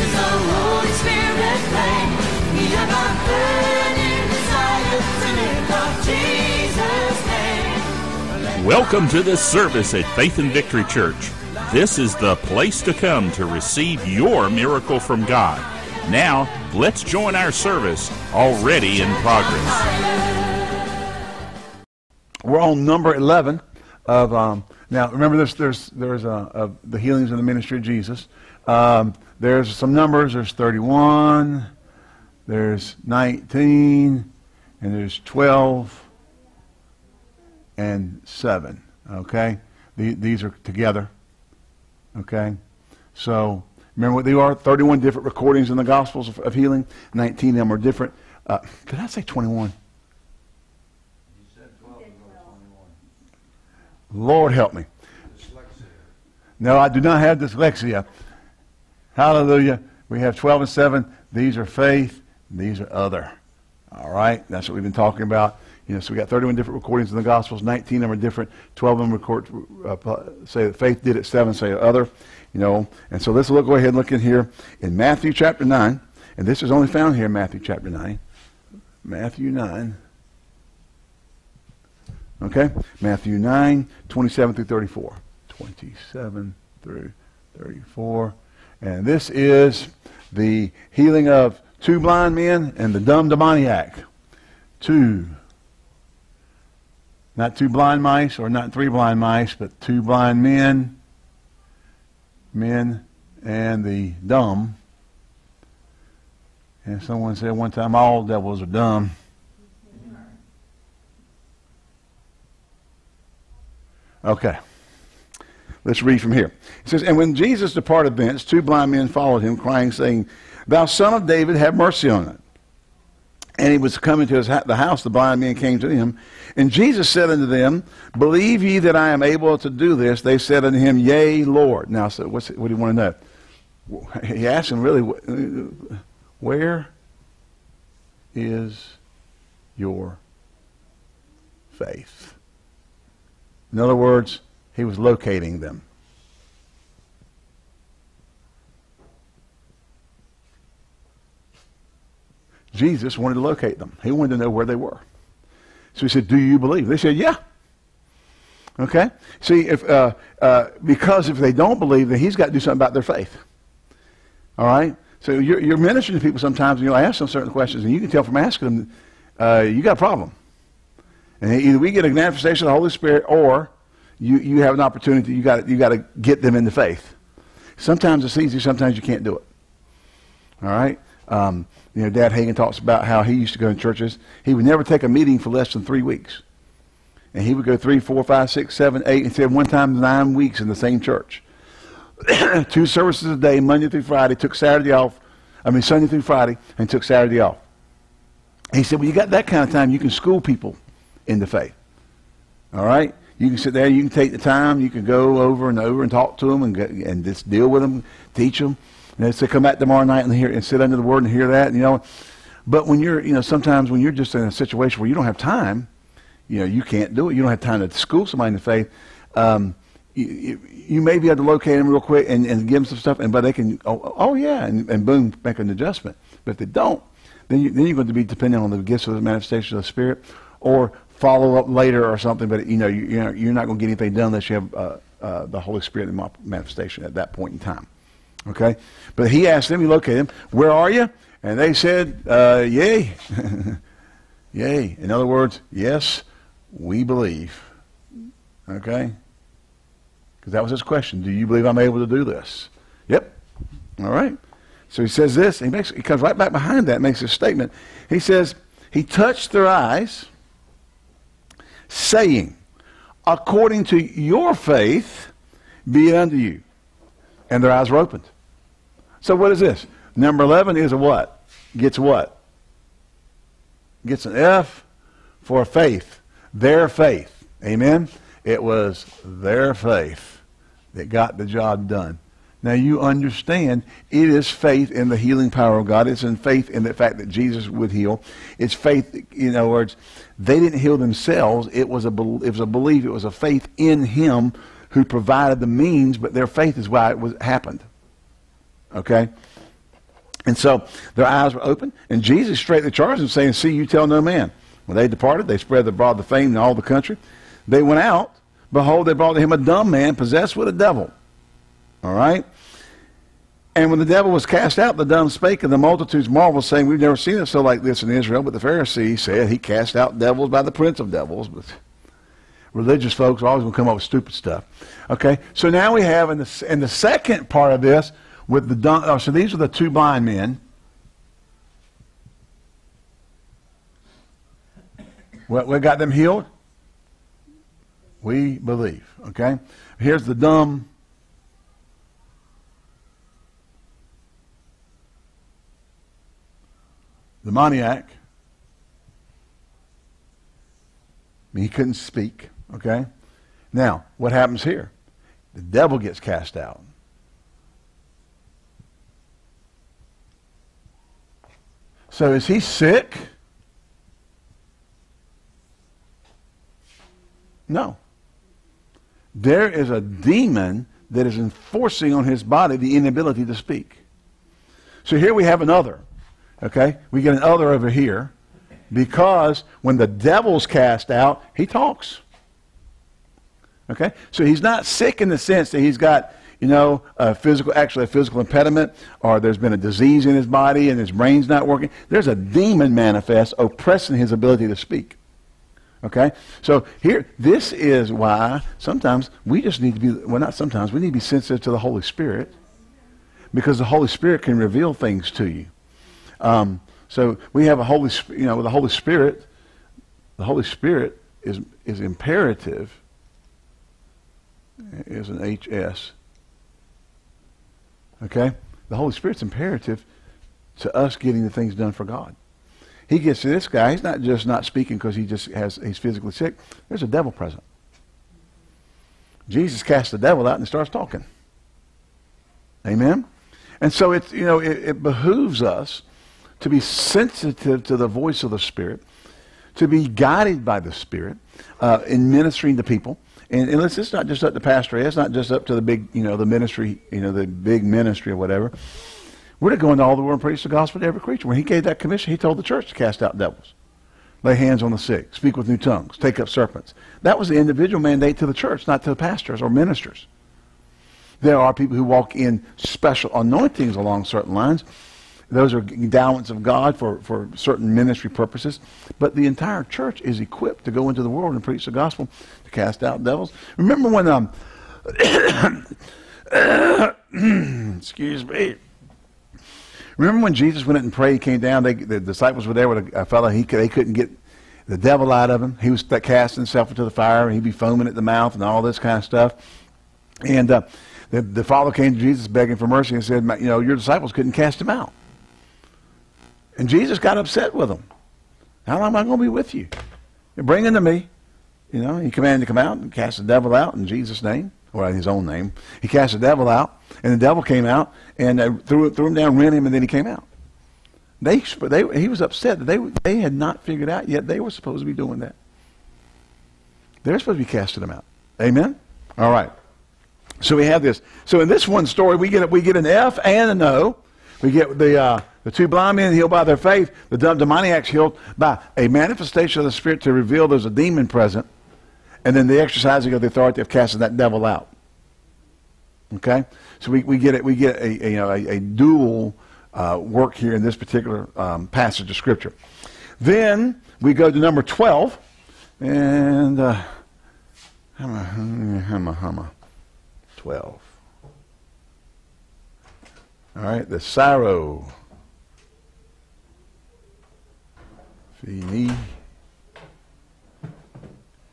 is the Holy Spirit flame. We have a burning desire to live up Jesus' name. Welcome to this service at Faith and Victory Church. This is the place to come to receive your miracle from God. Now, let's join our service already in progress. We're on number 11 of, um, now remember this, there's, there's uh, of the healings of the ministry of Jesus. Um, there's some numbers, there's 31, there's 19, and there's 12, and 7, okay? The, these are together, okay? So remember what they are? 31 different recordings in the Gospels of, of healing. 19 of them are different. Uh, did I say 21? Lord help me. No, I do not have dyslexia. Hallelujah. We have 12 and 7. These are faith. These are other. All right? That's what we've been talking about. You know, so we got 31 different recordings in the Gospels. 19 of them are different. 12 of them record, uh, say that faith did it. 7 say other. You know, and so let's look, go ahead and look in here in Matthew chapter 9. And this is only found here in Matthew chapter 9. Matthew 9. Okay? Matthew 9, 27 through 34. 27 through 34. And this is the healing of two blind men and the dumb demoniac. Two. Not two blind mice or not three blind mice, but two blind men, men and the dumb. And someone said one time, all devils are dumb. Okay. Let's read from here. It says, And when Jesus departed thence, two blind men followed him, crying, saying, Thou son of David, have mercy on us. And he was coming to his the house, the blind men came to him. And Jesus said unto them, Believe ye that I am able to do this? They said unto him, Yea, Lord. Now, so what do you want to know? He asked him, really, where is your faith? In other words, he was locating them. Jesus wanted to locate them. He wanted to know where they were. So he said, Do you believe? They said, Yeah. Okay? See, if, uh, uh, because if they don't believe, then he's got to do something about their faith. All right? So you're, you're ministering to people sometimes, and you'll ask them certain questions, and you can tell from asking them, uh, you got a problem. And either we get a manifestation of the Holy Spirit, or you, you have an opportunity, you got you got to get them into faith. Sometimes it's easy, sometimes you can't do it. All right? Um, you know, Dad Hagin talks about how he used to go in churches. He would never take a meeting for less than three weeks. And he would go three, four, five, six, seven, eight, and said one time nine weeks in the same church. Two services a day, Monday through Friday, took Saturday off. I mean, Sunday through Friday, and took Saturday off. he said, well, you got that kind of time, you can school people into faith. All right? You can sit there, you can take the time, you can go over and over and talk to them and, get, and just deal with them, teach them. And they say, come back tomorrow night and hear and sit under the word and hear that, you know. But when you're, you know, sometimes when you're just in a situation where you don't have time, you know, you can't do it. You don't have time to school somebody in the faith. Um, you, you, may be able to locate them real quick and, and give them some stuff, and but they can, oh, oh yeah, and, and boom, make an adjustment. But if they don't, then, you, then you're going to be dependent on the gifts of the manifestation of the Spirit, or follow up later or something, but you know, you, you're not going to get anything done unless you have uh, uh, the Holy Spirit in manifestation at that point in time. Okay? But he asked them, he located them, where are you? And they said, uh, yay. yay. In other words, yes, we believe. Okay? Because that was his question. Do you believe I'm able to do this? Yep. All right. So he says this. He, makes, he comes right back behind that makes a statement. He says, he touched their eyes saying, according to your faith, be it unto you. And their eyes were opened. So what is this? Number 11 is a what? Gets what? Gets an F for faith. Their faith. Amen? It was their faith that got the job done. Now you understand it is faith in the healing power of God. It's in faith in the fact that Jesus would heal. It's faith, in other words, they didn't heal themselves. It was a, it was a belief. It was a faith in Him who provided the means, but their faith is why it was happened. Okay? And so their eyes were open, and Jesus straightly charged them, saying, See, you tell no man. When they departed, they spread the broad the fame in all the country. They went out. Behold, they brought to him a dumb man possessed with a devil. All right? And when the devil was cast out, the dumb spake, and the multitudes marveled, saying, We've never seen it so like this in Israel. But the Pharisees said, He cast out devils by the prince of devils. But religious folks are always going to come up with stupid stuff. Okay? So now we have in the, in the second part of this, with the dumb, oh, so these are the two blind men. What, what got them healed? We believe. Okay? Here's the dumb the maniac. He couldn't speak. Okay? Now, what happens here? The devil gets cast out. So is he sick? No. There is a demon that is enforcing on his body the inability to speak. So here we have another. Okay? We get an other over here because when the devil's cast out, he talks. Okay? So he's not sick in the sense that he's got, you know, a physical, actually a physical impediment or there's been a disease in his body and his brain's not working. There's a demon manifest oppressing his ability to speak. Okay? So here, this is why sometimes we just need to be, well, not sometimes, we need to be sensitive to the Holy Spirit because the Holy Spirit can reveal things to you. Um, so we have a Holy, you know, the Holy Spirit. The Holy Spirit is is imperative. Is an HS. Okay, the Holy Spirit's imperative to us getting the things done for God. He gets to this guy. He's not just not speaking because he just has he's physically sick. There's a devil present. Jesus casts the devil out and starts talking. Amen. And so it's you know it, it behooves us to be sensitive to the voice of the Spirit, to be guided by the Spirit uh, in ministering to people. And, and it's not just up to Pastor It's not just up to the big, you know, the ministry, you know, the big ministry or whatever. We're to go into all the world and preach the gospel to every creature. When he gave that commission, he told the church to cast out devils, lay hands on the sick, speak with new tongues, take up serpents. That was the individual mandate to the church, not to the pastors or ministers. There are people who walk in special anointings along certain lines, those are endowments of God for, for certain ministry purposes. But the entire church is equipped to go into the world and preach the gospel, to cast out devils. Remember when, um, excuse me. Remember when Jesus went in and prayed, he came down, they, the disciples were there with a, a fellow, he, they couldn't get the devil out of him. He was casting himself into the fire, and he'd be foaming at the mouth and all this kind of stuff. And uh, the, the father came to Jesus begging for mercy and said, you know, your disciples couldn't cast him out. And Jesus got upset with them. How long am I going to be with you? You're bringing to me. You know, he commanded to come out and cast the devil out in Jesus' name, or in his own name. He cast the devil out, and the devil came out and uh, threw, threw him down, ran him, and then he came out. They, they, he was upset that they, they had not figured out yet they were supposed to be doing that. They're supposed to be casting them out. Amen? All right. So we have this. So in this one story, we get, we get an F and an O. We get the, uh, the two blind men healed by their faith. The demoniacs healed by a manifestation of the Spirit to reveal there's a demon present. And then the exercising of the authority of casting that devil out. Okay? So we, we get it. We get a, a you know, a, a dual uh, work here in this particular um, passage of Scripture. Then we go to number 12. And, uh, humma, humma, humma, 12. All right, the sorrow. Fini.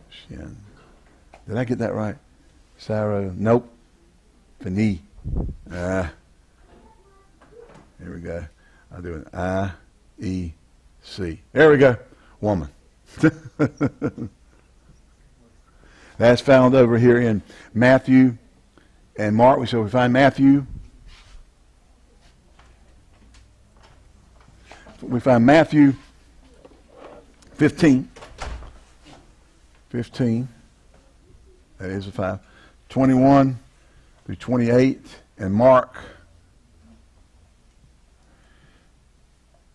Shin. Did I get that right? Sarah, Nope. Fini. Ah. Here we go. I'll do an I, E, C. There we go. Woman. That's found over here in Matthew and Mark. We so we find Matthew we find Matthew 15. 15. That is a 5. 21 through 28. And Mark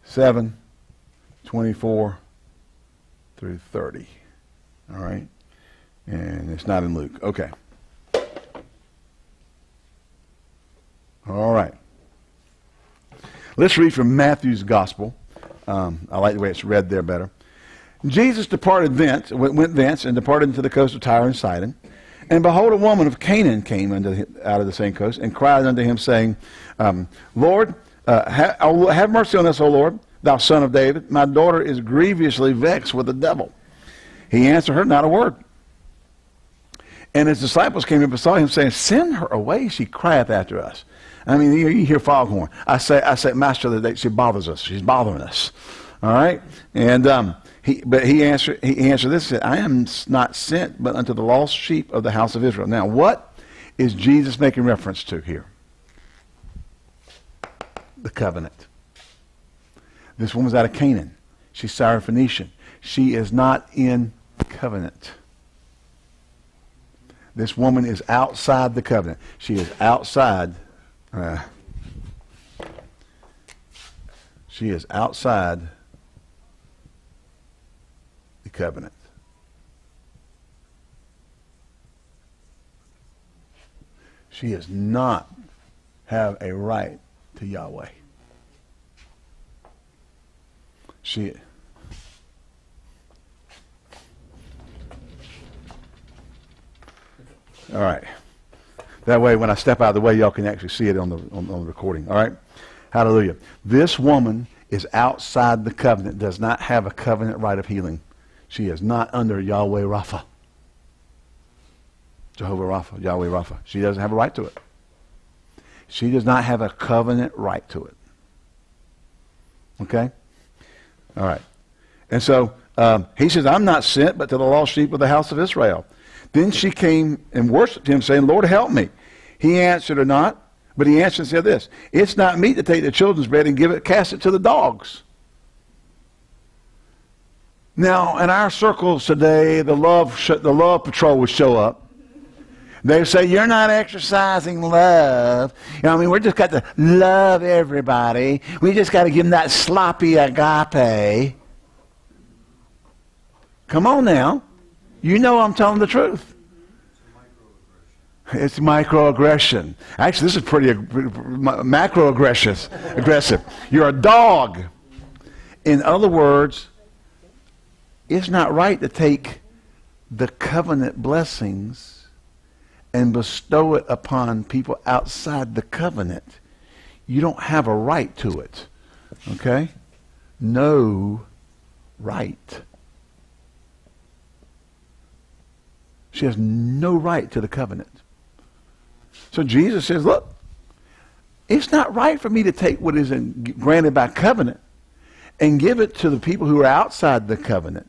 7, 24 through 30. All right? And it's not in Luke. Okay. All right. Let's read from Matthew's Gospel. Um, I like the way it's read there better. Jesus departed thence, went thence, and departed into the coast of Tyre and Sidon. And behold, a woman of Canaan came unto, out of the same coast and cried unto him, saying, um, Lord, uh, ha, oh, have mercy on us, O Lord, thou son of David. My daughter is grievously vexed with the devil. He answered her not a word. And his disciples came up and saw him, saying, Send her away, she crieth after us. I mean, you, you hear foghorn. I say, I say, Master, that she bothers us. She's bothering us. All right? And um, he, but he answered, he answered this, said, I am not sent but unto the lost sheep of the house of Israel. Now, what is Jesus making reference to here? The covenant. This woman's out of Canaan. She's Syrophoenician. She is not in covenant. This woman is outside the covenant. She is outside. Uh, she is outside the covenant. She does not have a right to Yahweh. She All right. That way, when I step out of the way, y'all can actually see it on the, on, on the recording. All right? Hallelujah. This woman is outside the covenant, does not have a covenant right of healing. She is not under Yahweh Rapha. Jehovah Rapha, Yahweh Rapha. She doesn't have a right to it. She does not have a covenant right to it. Okay? All right. And so um, he says, I'm not sent but to the lost sheep of the house of Israel. Then she came and worshipped him, saying, Lord, help me. He answered her not, but he answered and said this, It's not meet to take the children's bread and give it, cast it to the dogs. Now, in our circles today, the love, the love patrol would show up. They say, You're not exercising love. You know, I mean, we're just got to love everybody. We just got to give them that sloppy agape. Come on now. You know I'm telling the truth. It's microaggression. Actually, this is pretty macro aggressive. You're a dog. In other words, it's not right to take the covenant blessings and bestow it upon people outside the covenant. You don't have a right to it. Okay? No right. She has no right to the covenant. So Jesus says, look, it's not right for me to take what is in, granted by covenant and give it to the people who are outside the covenant.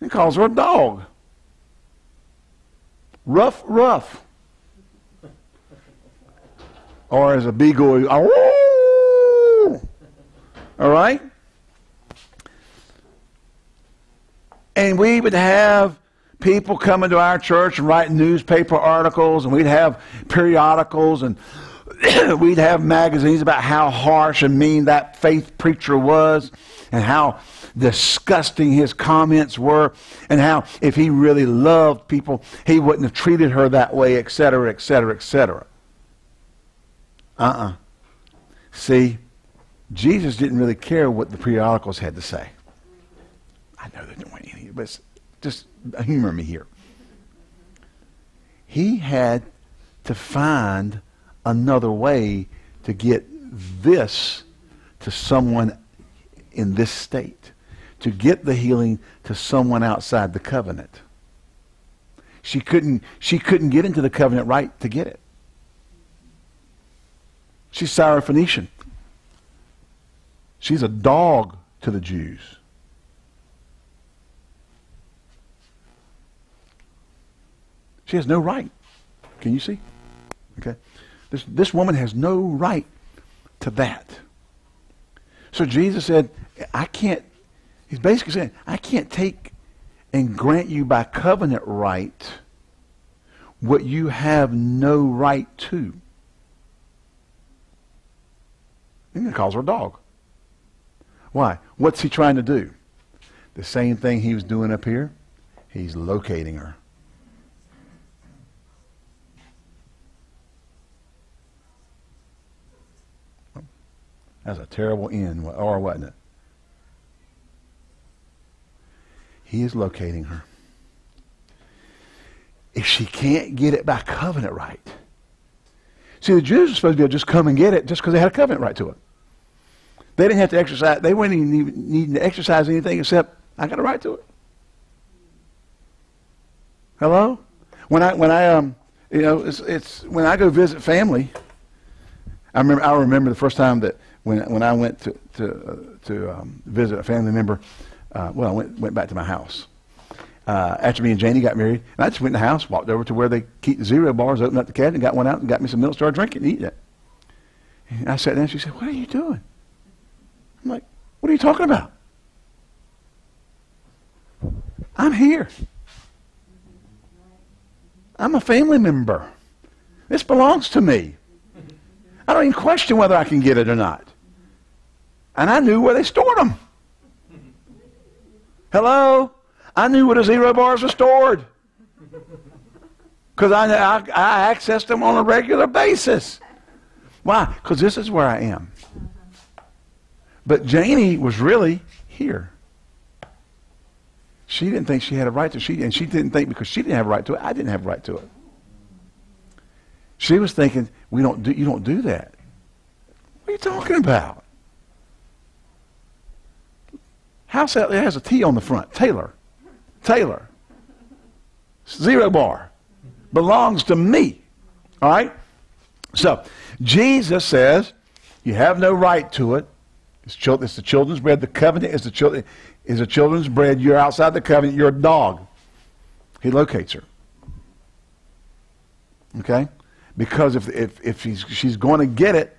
He calls her a dog. Rough, rough. Or as a beagle, all right? And we would have people coming to our church and writing newspaper articles, and we'd have periodicals, and we'd have magazines about how harsh and mean that faith preacher was, and how disgusting his comments were, and how if he really loved people, he wouldn't have treated her that way, etc., etc., etc. Uh-uh. See, Jesus didn't really care what the periodicals had to say. I know they don't want any, but just humor me here. He had to find another way to get this to someone in this state, to get the healing to someone outside the covenant. She couldn't, she couldn't get into the covenant right to get it. She's Syrophoenician. She's a dog to the Jews. She has no right. Can you see? Okay. This, this woman has no right to that. So Jesus said, I can't, he's basically saying, I can't take and grant you by covenant right what you have no right to. He calls her a dog. Why? What's he trying to do? The same thing he was doing up here. He's locating her. That's a terrible end, or wasn't it? He is locating her. If she can't get it by covenant right. See, the Jews were supposed to be able to just come and get it just because they had a covenant right to it. They didn't have to exercise, they weren't even needing to exercise anything except, I got a right to it. Hello? When I, when I, um, you know, it's, it's, when I go visit family, I remember, I remember the first time that when, when I went to, to, to um, visit a family member, uh, well, I went, went back to my house. Uh, after me and Janie got married, and I just went in the house, walked over to where they keep the zero bars, opened up the cabinet, got one out, and got me some milk, started drinking and eating it. And I sat down, and she said, What are you doing? I'm like, What are you talking about? I'm here. I'm a family member. This belongs to me. I don't even question whether I can get it or not. And I knew where they stored them. Hello? I knew where the zero bars were stored. Because I, I, I accessed them on a regular basis. Why? Because this is where I am. But Janie was really here. She didn't think she had a right to she and she didn't think because she didn't have a right to it, I didn't have a right to it. She was thinking, we don't do you don't do that. What are you talking about? House that has a T on the front. Taylor. Taylor. Zero bar. Belongs to me. All right? So, Jesus says, you have no right to it. It's, the children's bread. The covenant is the is a children's bread. You're outside the covenant. You're a dog. He locates her. Okay? Because if, if, if she's, she's going to get it,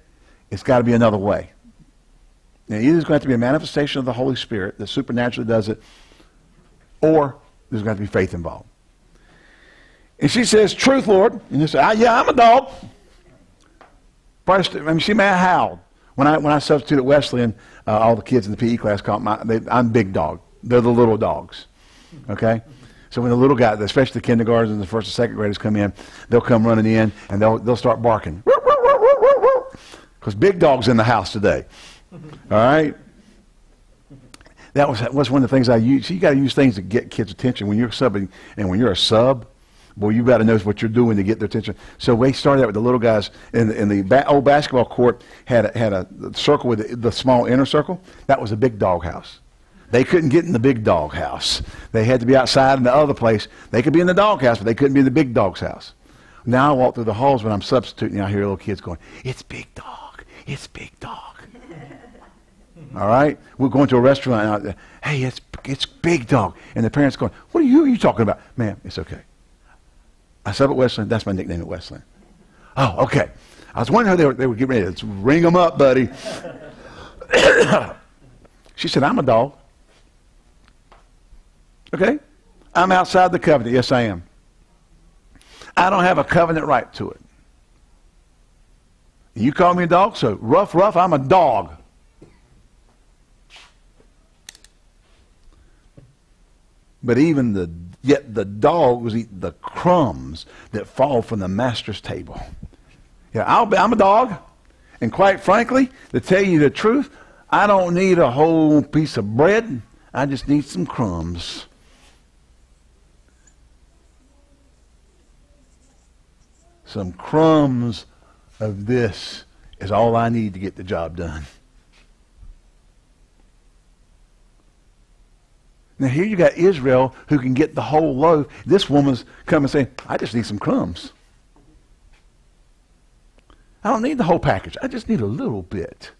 it's got to be another way. Now, either there's going to have to be a manifestation of the Holy Spirit that supernaturally does it, or there's going to be faith involved. And she says, Truth, Lord. And you say, ah, Yeah, I'm a dog. I mean, she may have howled. When I, when I substituted Wesleyan, uh, all the kids in the PE class call my, they, I'm big dog. They're the little dogs. Okay? So when the little guy, especially the kindergartners and the first and second graders come in, they'll come running in and they'll, they'll start barking. Because big dog's in the house today. All right? That was, was one of the things I use. You got to use things to get kids' attention. When you're subbing, and when you're a sub, boy, you got to know what you're doing to get their attention. So we started out with the little guys in the, in the ba- old basketball court had a, had a circle with the, the small inner circle. That was a big dog house. They couldn't get in the big dog house. They had to be outside in the other place. They could be in the dog house, but they couldn't be in the big dog's house. Now I walk through the halls when I'm substituting. I hear little kids going, "It's big dog. It's big dog." All right, we're going to a restaurant. And I, hey, it's it's big dog, and the parents going, "What are you, are you talking about, ma'am?" It's okay. I sub at Wesleyan. That's my nickname at Wesleyan. Oh, okay. I was wondering how they were, they were getting ready. Let's ring them up, buddy. she said, "I'm a dog." Okay, I'm outside the covenant. Yes, I am. I don't have a covenant right to it. You call me a dog, so rough, rough, I'm a dog. But even the yet the dogs eat the crumbs that fall from the master's table. Yeah, I'll be, I'm a dog, and quite frankly, to tell you the truth, I don't need a whole piece of bread. I just need some crumbs. Some crumbs of this is all I need to get the job done. Now here you got Israel who can get the whole loaf. This woman's coming saying, I just need some crumbs. I don't need the whole package. I just need a little bit.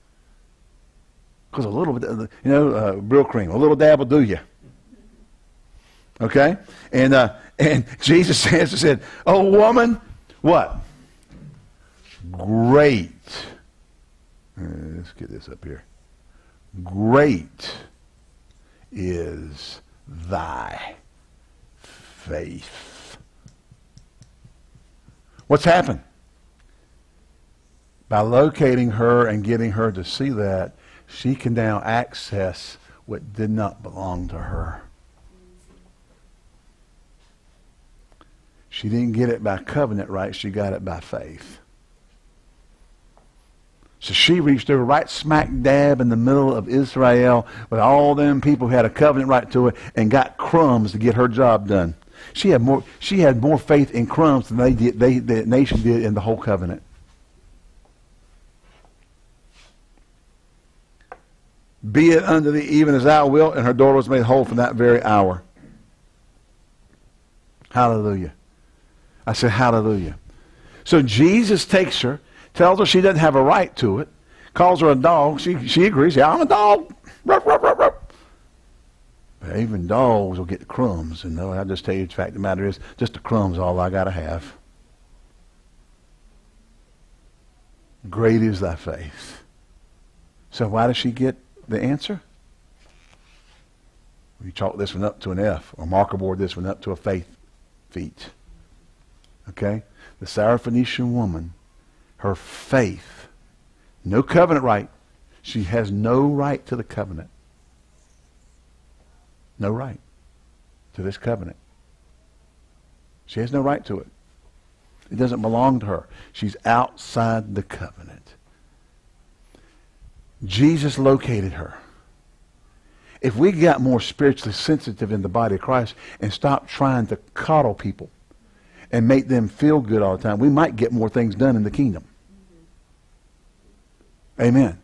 Because a little bit, you know, uh, Brylcreem, a little dab will do you. Okay? And, uh, and Jesus answered, said, Oh, woman, what? Great. Uh, let's get this up here. Great is thy faith. What's happened? By locating her and getting her to see that, she can now access what did not belong to her. She didn't get it by covenant right, she got it by faith. So she reached over right smack dab in the middle of Israel with all them people who had a covenant right to it and got crumbs to get her job done. She had more, she had more faith in crumbs than they did, they, the nation did in the whole covenant. Be it unto thee even as thou wilt, and her daughter was made whole from that very hour. Hallelujah. I said, Hallelujah. So Jesus takes her, tells her she doesn't have a right to it, calls her a dog. She, she agrees, yeah, I'm a dog. Ruff, ruff, ruff, ruff. But even dogs will get the crumbs. And I'll just tell you the fact of the matter is, just the crumbs all I got to have. Great is thy faith. So why does she get the answer? We chalk this one up to an F, or marker board this one up to a faith feat. Okay? The Syrophoenician woman, her faith, no covenant right. She has no right to the covenant. No right to this covenant. She has no right to it. It doesn't belong to her. She's outside the covenant. Jesus located her. If we got more spiritually sensitive in the body of Christ and stopped trying to coddle people and make them feel good all the time, we might get more things done in the kingdom. Amen.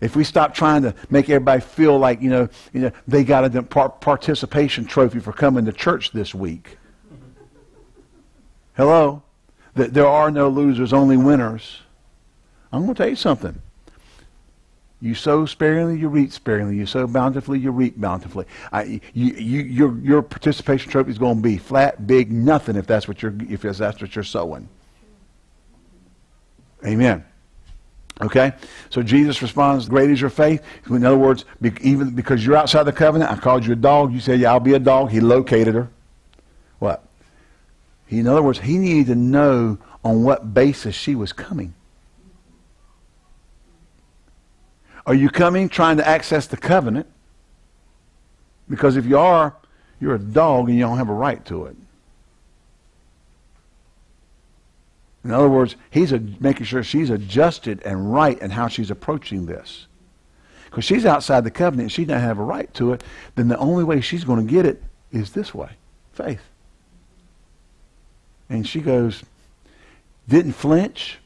If we stop trying to make everybody feel like, you know, you know they got a participation trophy for coming to church this week. Hello? That there are no losers, only winners. I'm going to tell you something. You sow sparingly, you reap sparingly. You sow bountifully, you reap bountifully. I, you, you, your, your participation trophy is going to be flat, big, nothing if that's what you're if that's what you're sowing. Amen. Okay, so Jesus responds, "Great is your faith." In other words, be, even because you're outside the covenant, I called you a dog. You said, "Yeah, I'll be a dog." He located her. What? He, in other words, he needed to know on what basis she was coming. Are you coming trying to access the covenant? Because if you are, you're a dog and you don't have a right to it. In other words, he's a, making sure she's adjusted and right in how she's approaching this. Because she's outside the covenant and she doesn't have a right to it, then the only way she's going to get it is this way faith. And she goes, didn't flinch,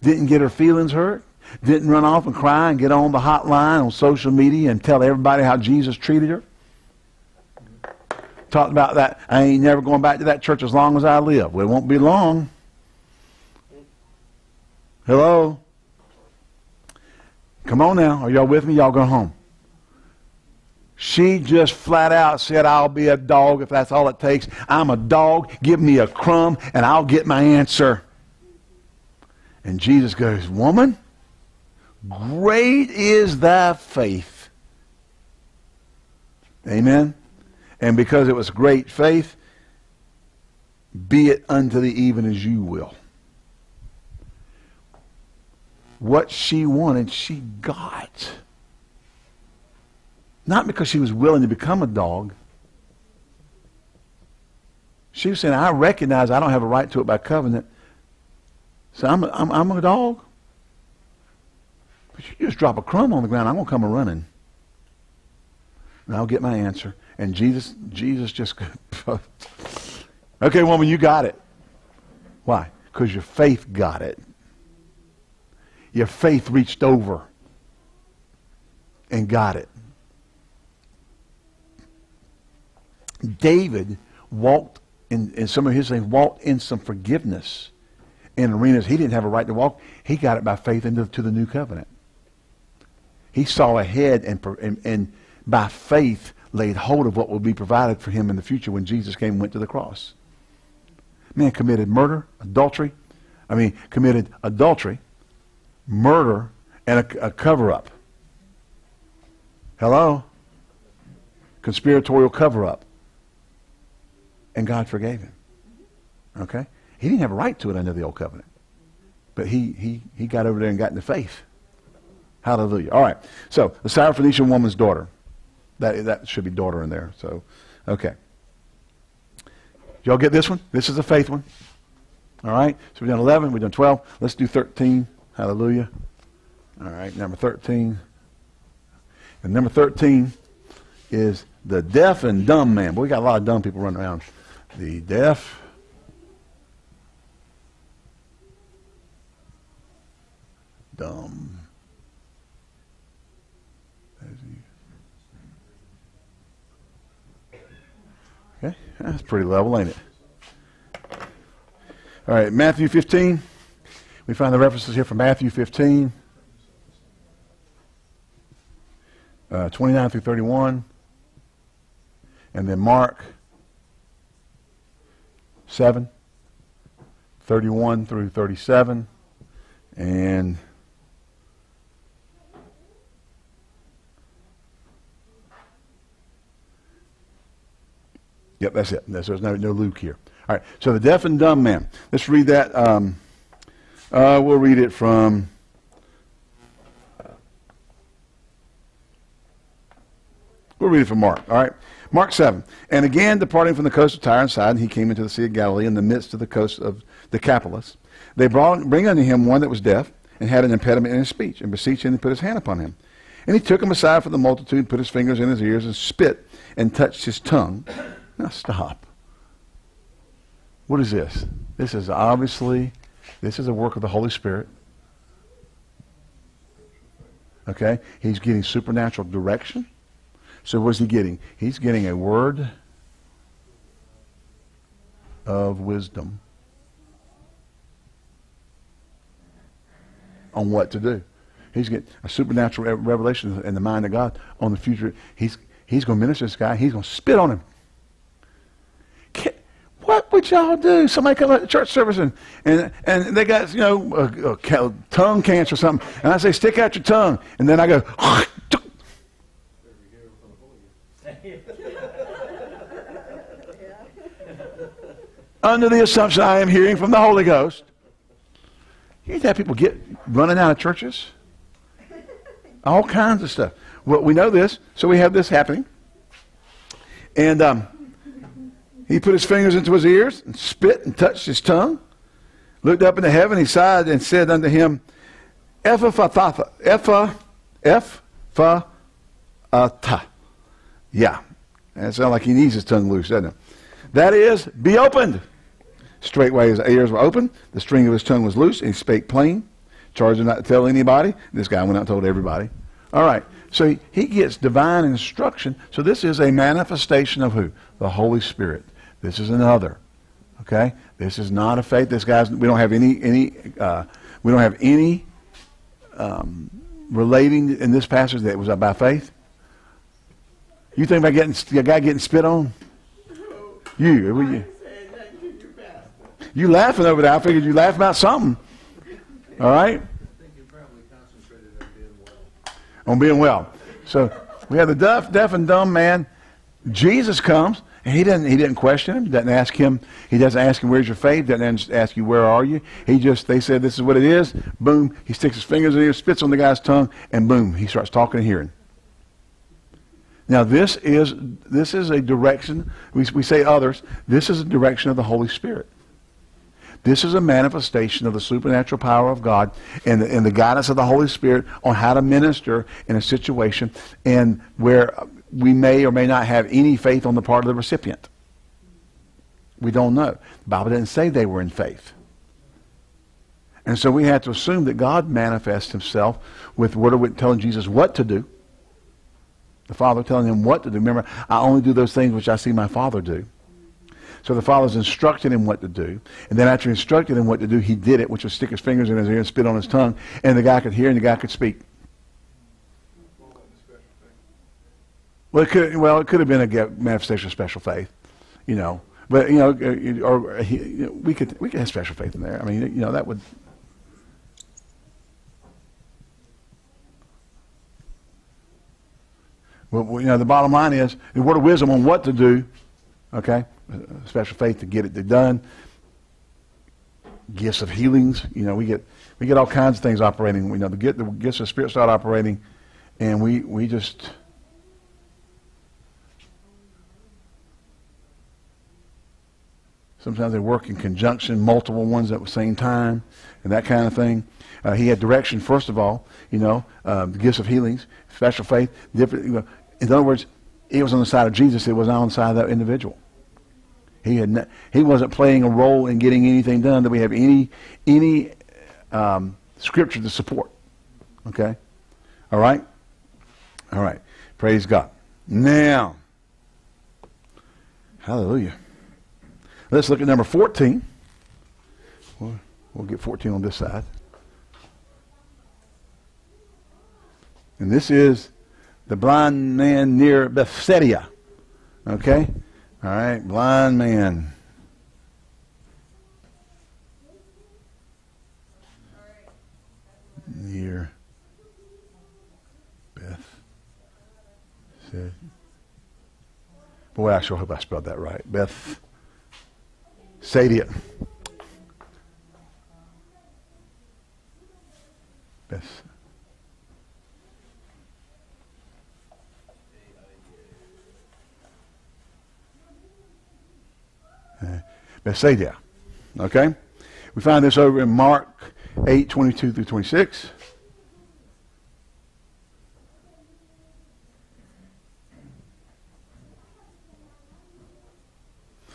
didn't get her feelings hurt, didn't run off and cry and get on the hotline on social media and tell everybody how Jesus treated her. Talked about that. I ain't never going back to that church as long as I live. Well, it won't be long. Hello? Come on now. Are y'all with me? Y'all go home. She just flat out said, I'll be a dog if that's all it takes. I'm a dog. Give me a crumb and I'll get my answer. And Jesus goes, Woman, Great is thy faith. Amen. And because it was great faith, be it unto thee even as you will. What she wanted, she got. Not because she was willing to become a dog. She was saying, I recognize I don't have a right to it by covenant. So I'm I'm, I'm a dog. But you just drop a crumb on the ground, I'm going to come a running. And I'll get my answer. And Jesus, Jesus just, okay, woman, you got it. Why? Because your faith got it. Your faith reached over and got it. David walked in, in some of his things, walked in some forgiveness in arenas he didn't have a right to walk. He got it by faith into to the new covenant. He saw ahead and, and, and by faith laid hold of what would be provided for him in the future when Jesus came and went to the cross. Man committed murder, adultery. I mean, committed adultery, murder, and a, a cover up. Hello? Conspiratorial cover up. And God forgave him. Okay? He didn't have a right to it under the old covenant. But he, he, he got over there and got into faith. Hallelujah. All right. So the Syrophoenician woman's daughter. That, that should be daughter in there. So, okay. Y'all get this one? This is a faith one. All right. So we've done 11. We've done 12. Let's do 13. Hallelujah. All right. Number 13. And number 13 is the deaf and dumb man. Boy, we got a lot of dumb people running around. The deaf dumb. Okay, that's pretty level, ain't it? All right, Matthew 15. We find the references here from Matthew 15, uh, 29 through 31, and then Mark 7, 31 through 37, and Yep, that's it. There's, there's no, no Luke here. All right, so the deaf and dumb man. Let's read that. Um, uh, we'll read it from. We'll read it from Mark. All right. Mark 7. And again, departing from the coast of Tyre and Sidon, he came into the Sea of Galilee in the midst of the coast of Decapolis. They brought, bring unto him one that was deaf and had an impediment in his speech, and beseeched him to put his hand upon him. And he took him aside from the multitude, put his fingers in his ears, and spit, and touched his tongue. Now stop. What is this? This is obviously, this is a work of the Holy Spirit. Okay? He's getting supernatural direction. So what is he getting? He's getting a word of wisdom on what to do. He's getting a supernatural revelation in the mind of God on the future. He's, he's going to minister to this guy. He's going to spit on him. What y'all do? Somebody come to church service and, and, and they got, you know, a, a tongue cancer or something. And I say, stick out your tongue. And then I go, under the assumption I am hearing from the Holy Ghost. You have people get running out of churches? All kinds of stuff. Well, we know this, so we have this happening. And um, he put his fingers into his ears and spit and touched his tongue. Looked up into heaven, he sighed and said unto him, Ephphatha, Epha, Ephphatha. Yeah. That sounds like he needs his tongue loose, doesn't it? That is, be opened. Straightway his ears were open, the string of his tongue was loose, and he spake plain, charged him not to tell anybody. This guy went out and told everybody. All right. So he gets divine instruction. So this is a manifestation of who? The Holy Spirit. This is another. Okay? This is not a faith. This guy's, we don't have any, any, uh, we don't have any um, relating in this passage that was about faith. You think about getting a guy getting spit on? You, you, you laughing over there. I figured you laugh about something. All right? I think you're probably concentrated on being well. On being well. So we have the deaf, deaf and dumb man. Jesus comes. And he didn't, he didn't question him. Doesn't ask him. He doesn't ask him, where's your faith? Doesn't ask you, where are you? He just, they said, this is what it is. Boom. He sticks his fingers in here, spits on the guy's tongue, and boom, he starts talking and hearing. Now, this is, this is a direction, we, we say others, this is a direction of the Holy Spirit. This is a manifestation of the supernatural power of God and the, and the guidance of the Holy Spirit on how to minister in a situation and where we may or may not have any faith on the part of the recipient. We don't know. The Bible didn't say they were in faith. And so we have to assume that God manifests himself with word telling Jesus what to do. The Father telling him what to do. Remember, I only do those things which I see my Father do. So the Father's instructed him what to do. And then after instructing him what to do, he did it, which was stick his fingers in his ear and spit on his tongue. And the guy could hear and the guy could speak. Well, it could, well, it could have been a manifestation of special faith, you know. But you know, uh, or he, you know, we could we could have special faith in there. I mean, you know, that would. Well, you know, the bottom line is the word of wisdom on what to do. Okay, special faith to get it done. gifts of healings. You know, we get we get all kinds of things operating. We know the, get, the gifts of spirit start operating, and we we just sometimes they work in conjunction, multiple ones at the same time, and that kind of thing. Uh, he had direction first of all. You know, uh, gifts of healings, special faith, different. You know, in other words, it was on the side of Jesus. It was not on the side of that individual. He had not, he wasn't playing a role in getting anything done that we have any any um, scripture to support. Okay, all right, all right. Praise God. Now, hallelujah. Let's look at number fourteen. We'll, we'll get fourteen on this side, and this is the blind man near Bethsaida. Okay. All right, blind man. Near Beth said. Boy, I sure hope I spelled that right. Beth Sadia. Beth. Uh, Bethsaida. Okay? We find this over in Mark 8, 22 through 26.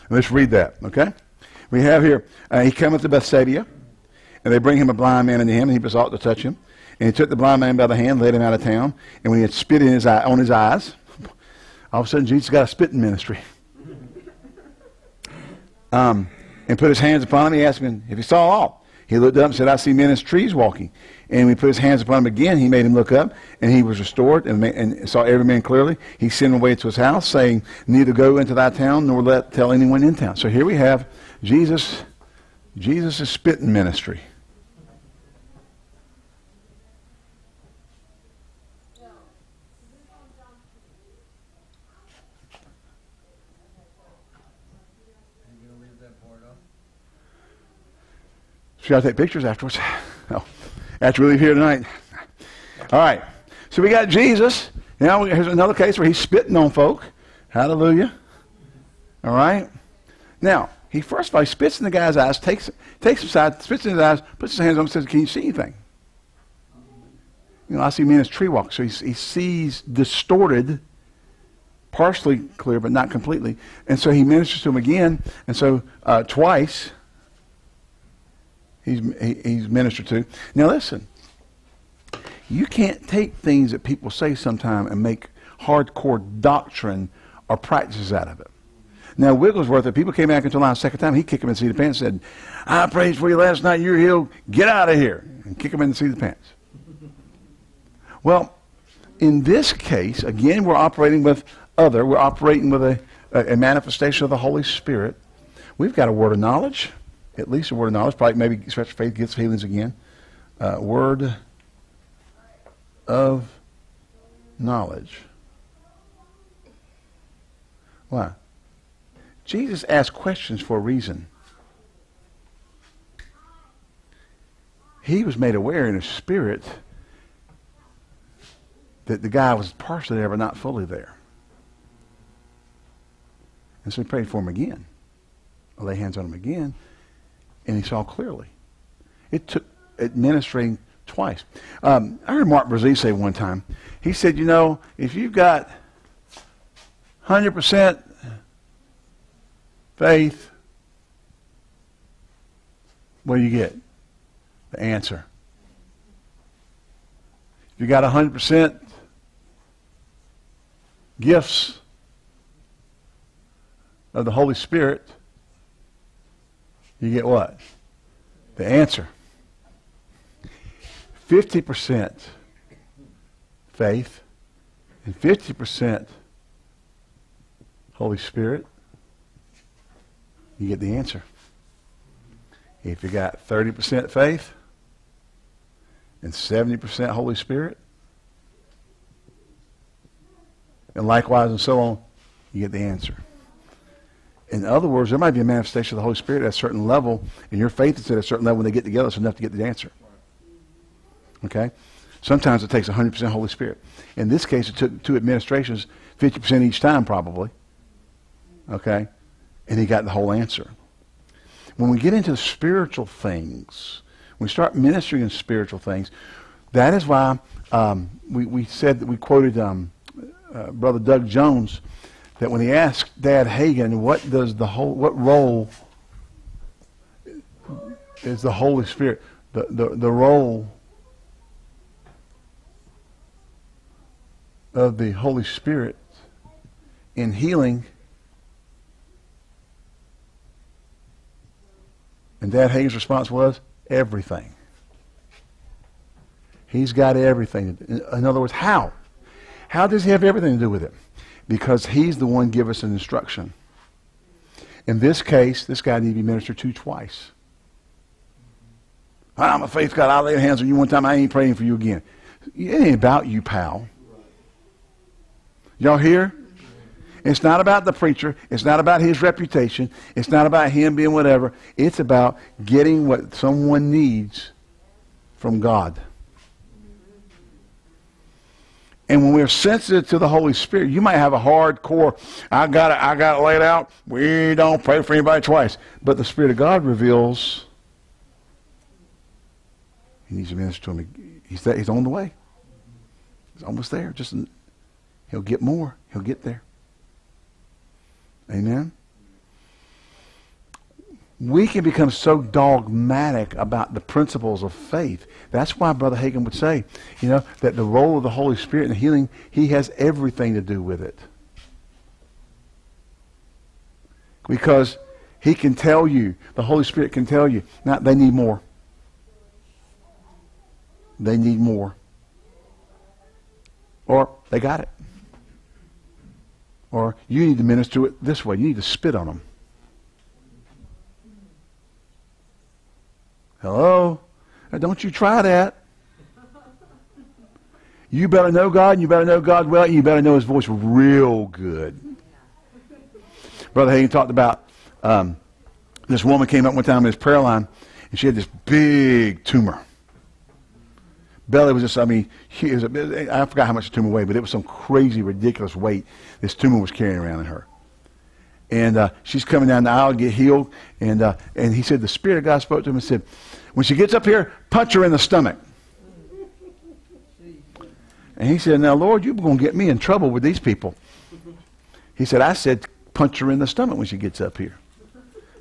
Let's read that, okay? We have here, uh, he cometh to Bethsaida, and they bring him a blind man unto him, and he besought to touch him. And he took the blind man by the hand, led him out of town, and when he had spit in his eye, on his eyes, all of a sudden Jesus got a spitting ministry um, and put his hands upon him. He asked him if he saw all. He looked up and said, I see men as trees walking. And he put his hands upon him again, he made him look up, and he was restored and, and saw every man clearly. He sent him away to his house, saying, Neither go into thy town, nor let tell anyone in town. So here we have Jesus, Jesus' is spitting ministry. Should I take pictures afterwards? No. After we leave here tonight. All right. So we got Jesus. Now here's another case where he's spitting on folk. Hallelujah. All right. Now, he first of all he spits in the guy's eyes, takes takes him aside, spits in his eyes, puts his hands on him, and says, Can you see anything? You know, I see men as tree walk. So he, he sees distorted, partially clear, but not completely. And so he ministers to him again. And so uh, twice he's, he, he's ministered to. Now listen, you can't take things that people say sometime and make hardcore doctrine or practices out of it. Now Wigglesworth, if people came back into line a second time, he'd kick him in the seat of the pants and said, I prayed for you last night, you're healed, get out of here. And kick him in the seat of the pants. Well, in this case, again, we're operating with other, we're operating with a, a, a manifestation of the Holy Spirit. We've got a word of knowledge at least a word of knowledge. Probably maybe special faith gets healings again. Uh, word of knowledge. Why? Jesus asked questions for a reason. He was made aware in his spirit that the guy was partially there but not fully there. And so he prayed for him again. I'll lay hands on him again and he saw clearly. It took administering twice. Um, I heard Mark Brazee say one time, he said, you know, if you've got 100% faith, what do you get? The answer. If you got 100% gifts of the Holy Spirit, you get what? The answer. 50% faith and 50% Holy Spirit, you get the answer. If you got 30% faith and 70% Holy Spirit, and likewise and so on, you get the answer. In other words, there might be a manifestation of the Holy Spirit at a certain level, and your faith is at a certain level. When they get together, it's enough to get the answer. Okay? Sometimes it takes 100% Holy Spirit. In this case, it took two administrations, 50% each time probably. Okay? And he got the whole answer. When we get into spiritual things, when we start ministering in spiritual things, that is why um, we, we said that we quoted um, uh, Brother Doug Jones that when he asked Dad Hagin, what does the whole, what role is the Holy Spirit, the, the, the role of the Holy Spirit in healing. And Dad Hagin's response was everything. He's got everything. In other words, how? How does he have everything to do with it? Because he's the one give us an instruction. In this case, this guy needed to be ministered to twice. I'm a faith God. I lay hands on you one time. I ain't praying for you again. It ain't about you, pal. Y'all hear? It's not about the preacher. It's not about his reputation. It's not about him being whatever. It's about getting what someone needs from God. And when we're sensitive to the Holy Spirit, you might have a hardcore, I got it, I got it laid out. We don't pray for anybody twice. But the Spirit of God reveals he needs to minister to him. He's, he's on the way. He's almost there. Just he'll get more. He'll get there. Amen we can become so dogmatic about the principles of faith. That's why Brother Hagin would say, you know, that the role of the Holy Spirit in the healing, he has everything to do with it. Because he can tell you, the Holy Spirit can tell you, now they need more. They need more. Or they got it. Or you need to minister it this way. You need to spit on them. Hello? Now, don't you try that. You better know God, and you better know God well, and you better know His voice real good. Brother Hagin talked about um, this woman came up one time in his prayer line, and she had this big tumor. Belly was just, I mean, she was a, I forgot how much the tumor weighed, but it was some crazy, ridiculous weight this tumor was carrying around in her and uh, she's coming down the aisle to get healed. And, uh, and he said, the Spirit of God spoke to him and said, when she gets up here, punch her in the stomach. And he said, now, Lord, you're going to get me in trouble with these people. He said, I said, punch her in the stomach when she gets up here.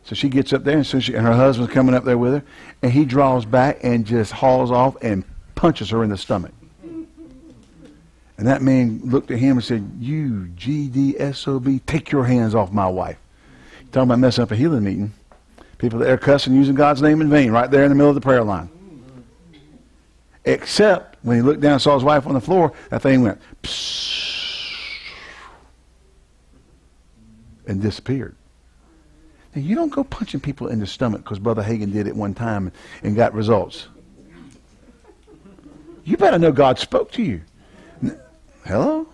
So she gets up there, and, so she, and her husband's coming up there with her, and he draws back and just hauls off and punches her in the stomach. And that man looked at him and said, You GDSOB, take your hands off my wife. You're talking about messing up a healing meeting. People that are cussing using God's name in vain right there in the middle of the prayer line. Except when he looked down and saw his wife on the floor, that thing went and disappeared. Now, you don't go punching people in the stomach because Brother Hagin did it one time and got results. You better know God spoke to you. Hello?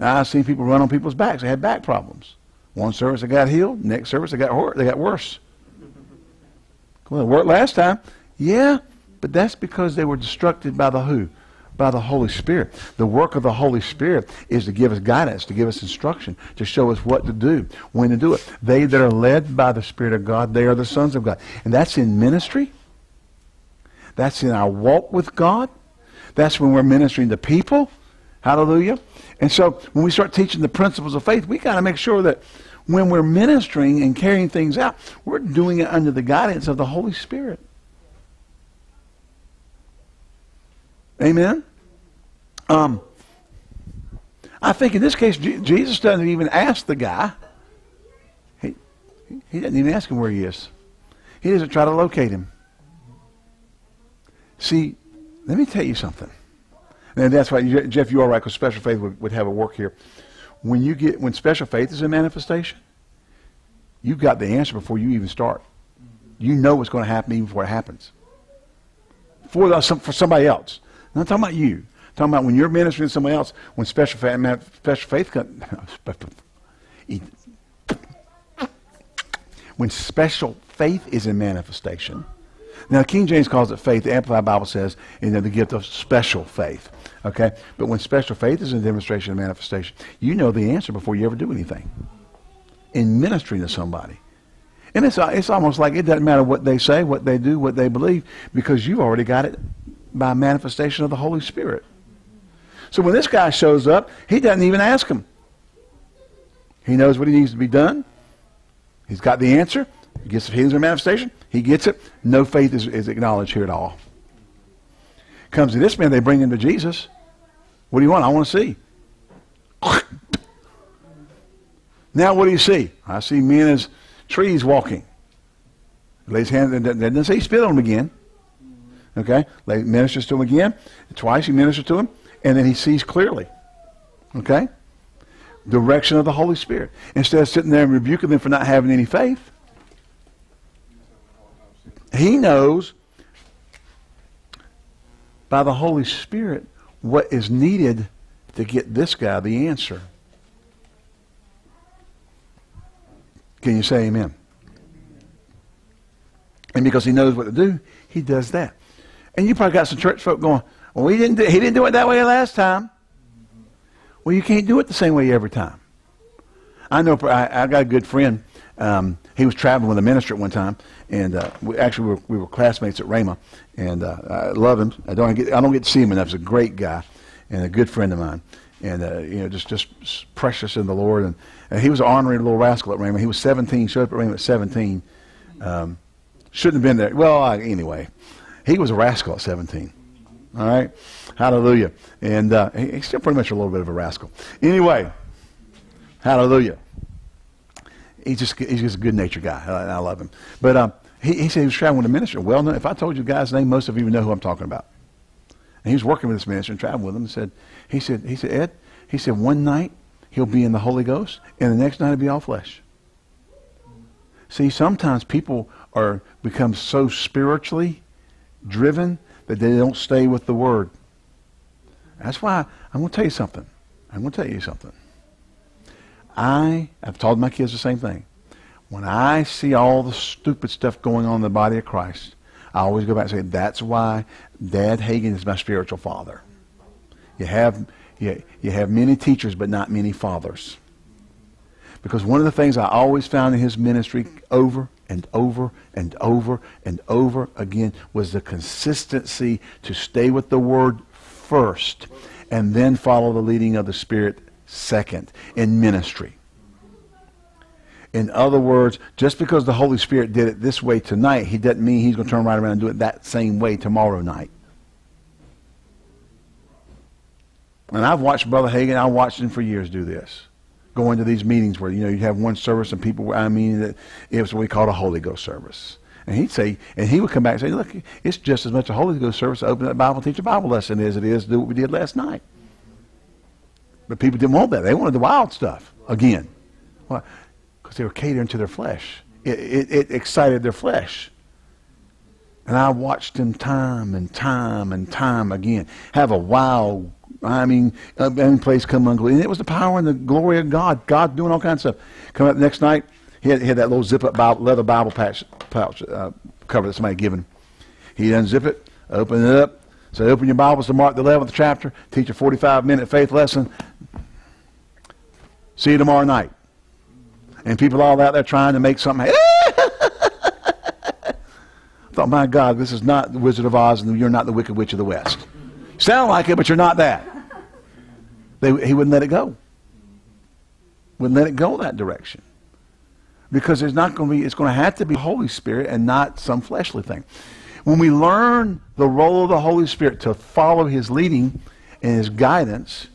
I've seen people run on people's backs. They had back problems. One service they got healed. Next service they got hurt. They got worse. Well, it worked last time. Yeah, but that's because they were destructed by the who? By the Holy Spirit. The work of the Holy Spirit is to give us guidance, to give us instruction, to show us what to do, when to do it. They that are led by the Spirit of God, they are the sons of God. And that's in ministry. That's in our walk with God. That's when we're ministering to people. Hallelujah. And so when we start teaching the principles of faith, we got to make sure that when we're ministering and carrying things out, we're doing it under the guidance of the Holy Spirit. Amen. Um, I think in this case, Jesus doesn't even ask the guy. He, he doesn't even ask him where he is. He doesn't try to locate him. See, let me tell you something. And that's why, Jeff, you are right, because special faith would, would have a work here. When you get, when special faith is a manifestation, you've got the answer before you even start. You know what's going to happen even before it happens. For, the, for somebody else. I'm not talking about you. I'm talking about when you're ministering to somebody else, when special faith, special faith comes, when special faith is in manifestation. Now, King James calls it faith. The Amplified Bible says, you know, the gift of special faith. Okay? But when special faith is in demonstration and manifestation, you know the answer before you ever do anything. In ministering to somebody. And it's, uh, it's almost like it doesn't matter what they say, what they do, what they believe, because you've already got it by manifestation of the Holy Spirit. So when this guy shows up, he doesn't even ask him. He knows what he needs to be done. He's got the answer. He gets the healings manifestation. He gets it. No faith is, is acknowledged here at all. Comes to this man, they bring him to Jesus. What do you want? I want to see. now what do you see? I see men as trees walking. Lays hands, and doesn't say he spit on him again. Okay? Lay, ministers to him again. Twice he ministers to him, and then he sees clearly. Okay? direction of the Holy Spirit. Instead of sitting there and rebuking them for not having any faith, he knows by the Holy Spirit what is needed to get this guy the answer. Can you say amen? And because he knows what to do, he does that. And you probably got some church folk going, well, we didn't do, he didn't do it that way last time. Well, you can't do it the same way every time. I know I, I got a good friend. Um, he was traveling with a minister at one time, and uh, we, actually we were, we were, classmates at Rhema, and uh, I love him. I don't get I don't get to see him enough. He's a great guy and a good friend of mine, and uh, you know just just precious in the Lord. And, and he was an ornery little rascal at Rhema. He was 17, showed up at Rhema at 17. Um, shouldn't have been there. Well, I, anyway, he was a rascal at 17. All right? Hallelujah. And uh, he's still pretty much a little bit of a rascal. Anyway, hallelujah. He's just, he's just a good natured guy. I, I, love him. But um, he, he said he was traveling with a minister. Well, if I told you the guy's name, most of you would know who I'm talking about. And he was working with this minister and traveling with him. And said, he said, he said, Ed, he said, one night he'll be in the Holy Ghost, and the next night he'll be all flesh. See, sometimes people are become so spiritually driven that they don't stay with the Word. That's why I'm going to tell you something. I'm going to tell you something. I have told my kids the same thing. When I see all the stupid stuff going on in the body of Christ, I always go back and say, that's why Dad Hagin is my spiritual father. You have, you, you have many teachers, but not many fathers. Because one of the things I always found in his ministry over and over and over and over again was the consistency to stay with the Word first and then follow the leading of the Spirit second in ministry. In other words, just because the Holy Spirit did it this way tonight, he doesn't mean he's going to turn right around and do it that same way tomorrow night. And I've watched Brother Hagin, I've watched him for years do this. Go into these meetings where, you know, you have one service and people, I mean, it was what we call a Holy Ghost service. And he'd say, and he would come back and say, look, it's just as much a Holy Ghost service to open that Bible, teach a Bible lesson as it is to do what we did last night. But people didn't want that. They wanted the wild stuff again. Why? Because they were catering to their flesh. It, it, it excited their flesh. And I watched them time and time and time again have a wild, I mean, uh, any place come unglued. And it was the power and the glory of God. God doing all kinds of stuff. Come up next night, he had, he had that little zip up Bible, leather Bible patch, pouch uh, cover that somebody given him. He unzip it, open it up. So open your Bibles to Mark the 11th chapter, teach a 45 minute faith lesson. See you tomorrow night. And people all out there trying to make something. thought, my God, this is not the Wizard of Oz, and you're not the Wicked Witch of the West. sound like it, but you're not that. They, he wouldn't let it go. Wouldn't let it go that direction because there's not going to be it's going to have to be Holy Spirit and not some fleshly thing. When we learn the role of the Holy Spirit to follow his leading and his guidance,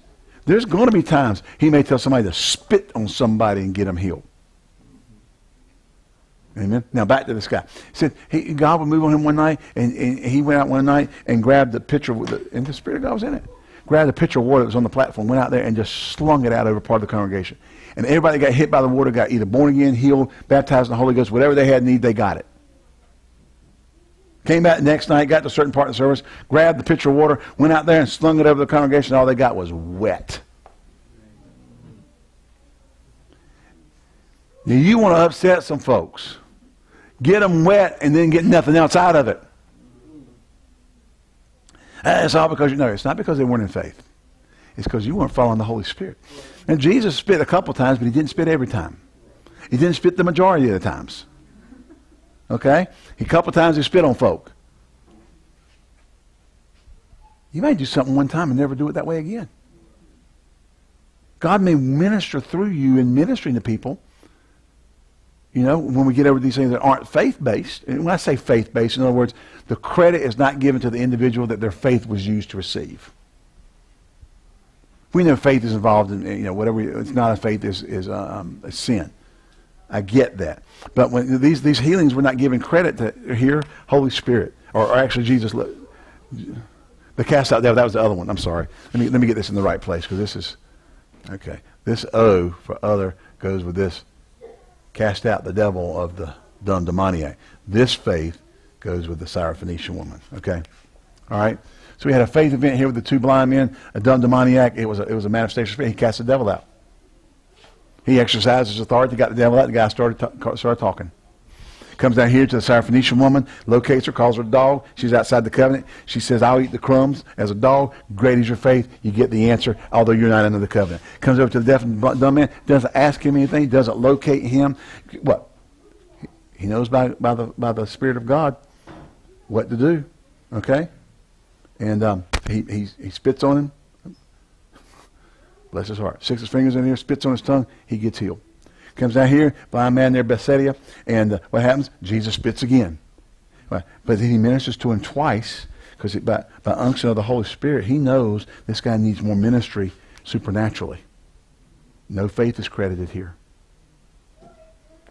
there's going to be times he may tell somebody to spit on somebody and get them healed. Amen. Now back to this guy. He said he, God would move on him one night, and, and, he went out one night and grabbed the pitcher, the, and the Spirit of God was in it. Grabbed the pitcher of water that was on the platform, went out there and just slung it out over part of the congregation. And everybody that got hit by the water got either born again, healed, baptized in the Holy Ghost, whatever they had need, they got it. Came back next night, got to a certain part of the service, grabbed the pitcher of water, went out there and slung it over the congregation. All they got was wet. Now, you want to upset some folks. get them wet and then get nothing else out of it. Uh, It's all because you know. It's not because they weren't in faith. It's because you weren't following the Holy Spirit. And Jesus spit a couple times, but he didn't spit every time. He didn't spit the majority of the times. Okay? A couple times he spit on folk. You may do something one time and never do it that way again. God may minister through you in ministering to people. You know, when we get over these things that aren't faith-based, and when I say faith-based, in other words, the credit is not given to the individual that their faith was used to receive. We know faith is involved in, you know, whatever, it's not a faith is, is um, a sin. I get that. But when these, these healings, we're not giving credit to here, Holy Spirit, or, or actually Jesus, Look, the cast out devil, that was the other one. I'm sorry. Let me, let me get this in the right place because this is, okay. This O for other goes with this cast out the devil of the dumb demoniac. This faith goes with the Syrophoenician woman. Okay? All right? So we had a faith event here with the two blind men, a dumb demoniac. It was a, it was a manifestation of faith. He cast the devil out. He exercised his authority, got the devil out. The guy started, ta- started talking. Comes down here to the Syrophoenician woman, locates her, calls her a dog. She's outside the covenant. She says, I'll eat the crumbs as a dog. Great is your faith. You get the answer, although you're not under the covenant. Comes over to the deaf and dumb man, doesn't ask him anything, doesn't locate him. What? He knows by, by, the, by the Spirit of God what to do. Okay? And um, he, he, he spits on him. Bless his heart. Sticks his fingers in here, spits on his tongue. He gets healed. Comes down here, blind man there, Bethsaida, and uh, what happens? Jesus spits again. Right. But then he ministers to him twice because by, by unction of the Holy Spirit, he knows this guy needs more ministry supernaturally. No faith is credited here.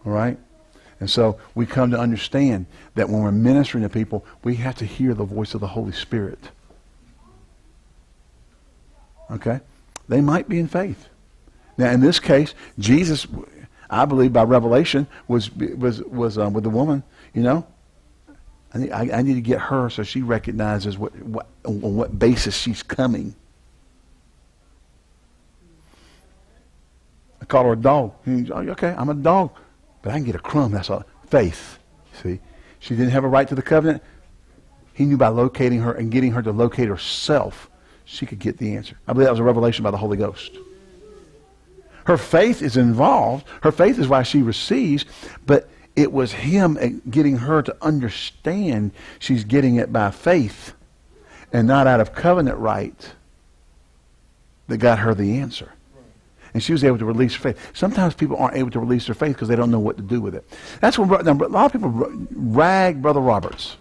All right? And so we come to understand that when we're ministering to people, we have to hear the voice of the Holy Spirit. Okay? They might be in faith. Now, in this case, Jesus, I believe by revelation, was was was um, with the woman. You know, I need, I, I need to get her so she recognizes what, what on what basis she's coming. I call her a dog. Okay, I'm a dog, but I can get a crumb. That's all. Faith. See, she didn't have a right to the covenant. He knew by locating her and getting her to locate herself, she could get the answer. I believe that was a revelation by the Holy Ghost. Her faith is involved. Her faith is why she receives, but it was him getting her to understand she's getting it by faith and not out of covenant right that got her the answer. And she was able to release faith. Sometimes people aren't able to release their faith because they don't know what to do with it. That's when a lot of people rag Brother Roberts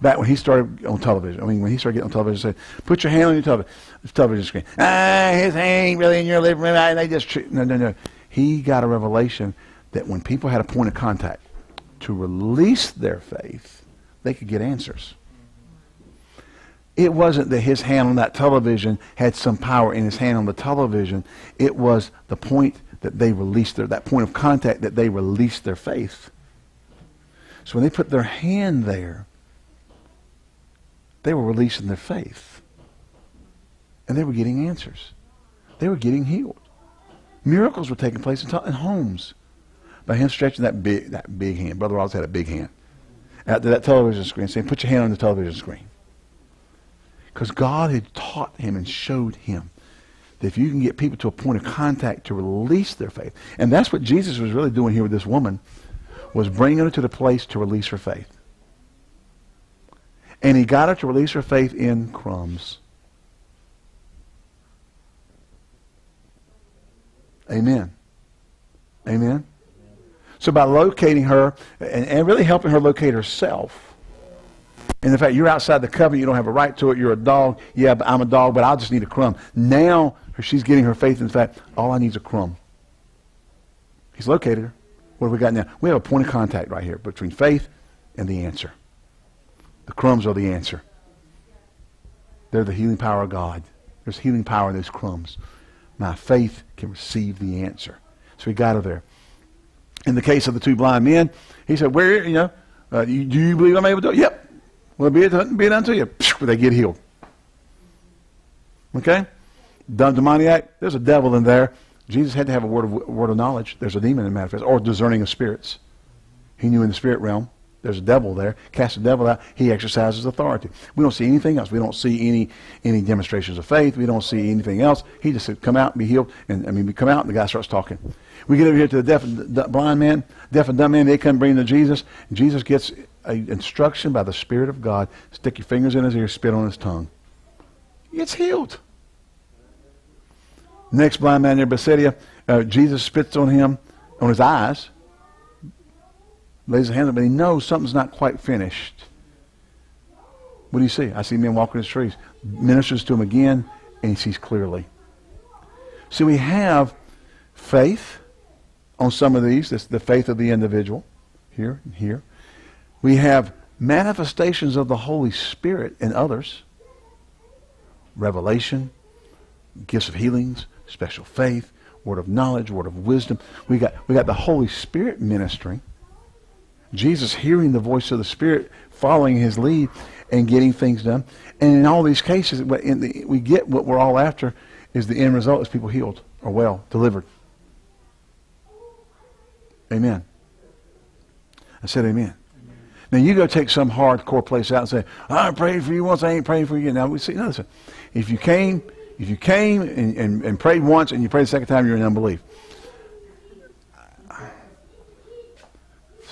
back when he started on television. I mean, when he started getting on television, said, "Put your hand on your television, television screen." Ah, his hand ain't really in your living room. Ah, they just no, no, no. He got a revelation that when people had a point of contact to release their faith, they could get answers. It wasn't that his hand on that television had some power in his hand on the television. It was the point that they released their, that point of contact that they released their faith. So when they put their hand there, they were releasing their faith. And they were getting answers. They were getting healed. Miracles were taking place in, in homes by him stretching that big, that big hand. Brother Ross had a big hand. Out to that television screen, saying, put your hand on the television screen. Because God had taught him and showed him that if you can get people to a point of contact to release their faith, and that's what Jesus was really doing here with this woman, was bringing her to the place to release her faith. And he got her to release her faith in crumbs. Amen. Amen. So by locating her and, and really helping her locate herself, and in fact, you're outside the covenant, you don't have a right to it, you're a dog. Yeah, but I'm a dog, but I'll just need a crumb. Now she's getting her faith in the fact, all I need is a crumb. He's located her. What have we got now? We have a point of contact right here between faith and the answer. The crumbs are the answer. They're the healing power of God. There's healing power in those crumbs. My faith can receive the answer. So he got her there. In the case of the two blind men, he said, "Where you know? Uh, do you believe I'm able to?" Yep. Well, be it be it unto you. They get healed. Okay. Dumb demoniac. There's a devil in there. Jesus had to have a word of word of knowledge. There's a demon in manifest, or discerning of spirits. He knew in the spirit realm there's a devil there. Cast the devil out. He exercises authority. We don't see anything else. We don't see any any demonstrations of faith. We don't see anything else. He just said, "Come out and be healed." And I mean, we come out, and the guy starts talking. We get over here to the deaf and d- blind man, deaf and dumb man. They come bring to Jesus. Jesus gets a instruction by the Spirit of God: stick your fingers in his ear, spit on his tongue. He gets healed. Next blind man there, Bethsaida, uh, Jesus spits on him, on his eyes lays his hands on but he knows something's not quite finished. What do you see? I see men walking the streets. Ministers to him again, and he sees clearly. So we have faith on some of these. This the faith of the individual here and here. We have manifestations of the Holy Spirit in others. Revelation, gifts of healings, special faith, word of knowledge, word of wisdom. We got we got the Holy Spirit ministering. Jesus hearing the voice of the Spirit, following his lead, and getting things done. And in all these cases, the, we get what we're all after is the end result is people healed or well, delivered. Amen. I said amen. amen. Now you go take some hardcore place out and say, I prayed for you once, I ain't praying for you. Now we see, no, listen. If you came, if you came and, and, and prayed once and you prayed the second time, you're in unbelief.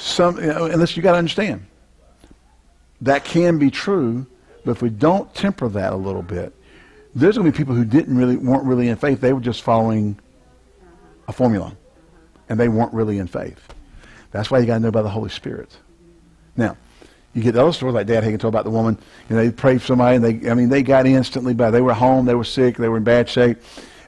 Some, you know, unless you got to understand, that can be true, but if we don't temper that a little bit, there's going to be people who didn't really, weren't really in faith. They were just following a formula, and they weren't really in faith. That's why you got to know about the Holy Spirit. Now, you get the other stories like Dad Hagin told about the woman. You know, they prayed for somebody, and they, I mean, they got instantly better. They were home, they were sick, they were in bad shape.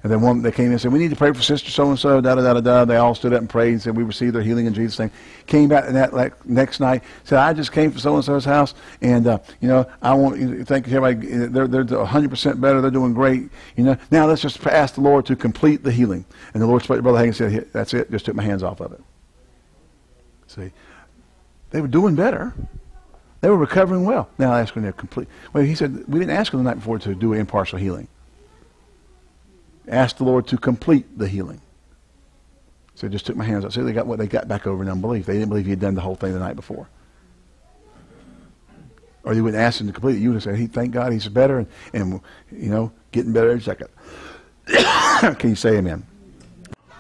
And then one they came in and said, We need to pray for Sister so and so, da da da da da. They all stood up and prayed and said, We received their healing in Jesus' name. Came back that like, next night, said, I just came from so and so's house, and uh, you know, I want you to thank everybody. They're they're 100% better. They're doing great. You know, now let's just ask the Lord to complete the healing. And the Lord spoke to Brother Hagin and said, That's it. Just took my hands off of it. See, they were doing better. They were recovering well. Now I asked them to complete. Well, he said we didn't ask them the night before to do an impartial healing asked the Lord to complete the healing. So I just took my hands out. So they got what they got back over in unbelief. They didn't believe he had done the whole thing the night before. Or you wouldn't ask him to complete it. You would have said, hey, thank God he's better and, and you know, getting better every second. Can you say amen?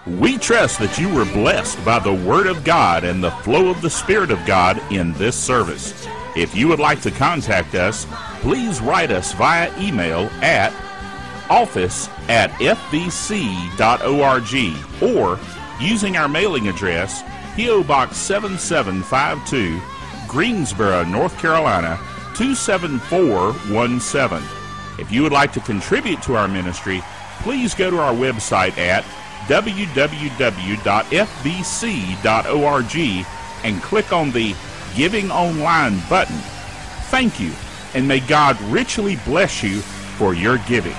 We trust that you were blessed by the Word of God and the flow of the Spirit of God in this service. If you would like to contact us, please write us via email at office at fvc.org or using our mailing address, P.O. Box 7752, Greensboro, North Carolina 27417. If you would like to contribute to our ministry, please go to our website at www.fvc.org and click on the Giving Online button. Thank you, and may God richly bless you for your giving.